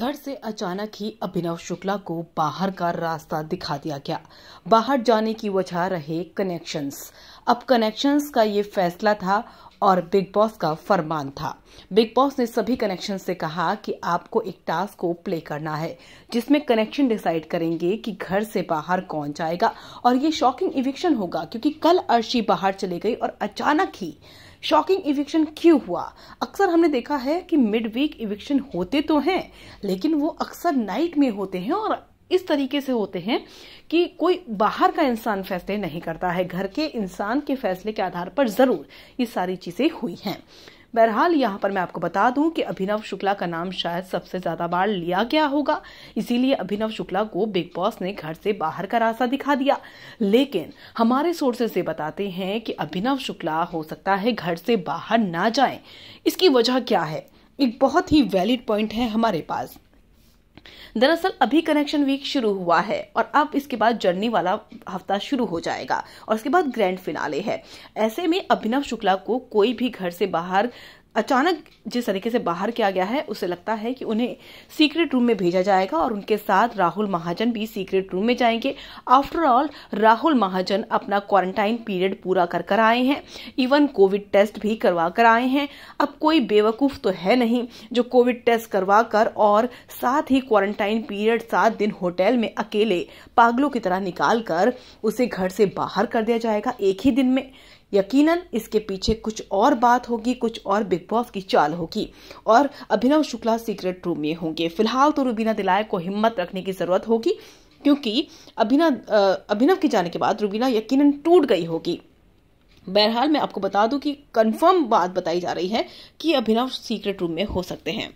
घर से अचानक ही अभिनव शुक्ला को बाहर का रास्ता दिखा दिया गया। बाहर जाने की वजह रहे कनेक्शंस अब कनेक्शंस का ये फैसला था और बिग बॉस का फरमान था। बिग बॉस ने सभी कनेक्शन से कहा कि आपको एक टास्क को प्ले करना है, जिसमें कनेक्शन डिसाइड करेंगे कि घर से बाहर कौन जाएगा। और ये शॉकिंग इविक्शन होगा, क्योंकि कल अर्शी बाहर चले गई और अचानक ही शॉकिंग इविक्शन क्यों हुआ? अक्सर हमने देखा है कि मिड वीक इविक्शन होते तो हैं, लेकिन वो अक्सर नाइट में होते हैं और इस तरीके से होते हैं कि कोई बाहर का इंसान फैसले नहीं करता है। घर के इंसान के फैसले के आधार पर ज़रूर ये सारी चीज़ें हुई हैं। बहरहाल, यहाँ पर मैं आपको बता दूँ कि अभिनव शुक्ला का नाम शायद सबसे ज़्यादा बार लिया गया होगा। इसीलिए अभिनव शुक्ला को बिग बॉस ने घर से बाहर का रास्ता दिखा दिया। लेकिन हमारे सोर्सेज से बताते हैं कि अभिनव शुक्ला हो सकता है घर से बाहर ना जाए। इसकी वजह क्या है? एक बहुत ही वैलिड पॉइंट है हमारे पास। दरअसल, अभी कनेक्शन वीक शुरू हुआ है और अब इसके बाद जर्नी वाला हफ़्ता शुरू हो जाएगा और इसके बाद ग्रैंड फिनाले है। ऐसे में अभिनव शुक्ला को कोई भी घर से बाहर अचानक जिस तरीके से बाहर किया गया है, उसे लगता है कि उन्हें सीक्रेट रूम में भेजा जाएगा और उनके साथ राहुल महाजन भी सीक्रेट रूम में जाएँगे। आफ्टर ऑल राहुल महाजन अपना क्वारंटाइन पीरियड पूरा कर कर आए हैं। इवन कोविड टेस्ट भी करवा कर आए हैं। अब कोई बेवकूफ़ तो है नहीं जो कोविड टेस्ट करवा कर और साथ ही क्वारंटाइन पीरियड सात दिन होटल में अकेले पागलों की तरह निकाल कर उसे घर से बाहर कर दिया जाएगा एक ही दिन में। यकीनन इसके पीछे कुछ और बात होगी, कुछ और बिग बॉस की चाल होगी। और अभिनव शुक्ला सीक्रेट रूम में होंगे। फ़िलहाल तो रुबीना दिलाय को हिम्मत रखने की ज़रूरत होगी, क्योंकि अभिनव अभिनव के जाने के बाद रुबीना यकीनन टूट गई होगी। बहरहाल मैं आपको बता दूँ कि कंफर्म बात बताई जा रही है कि अभिनव सीक्रेट रूम में हो सकते हैं।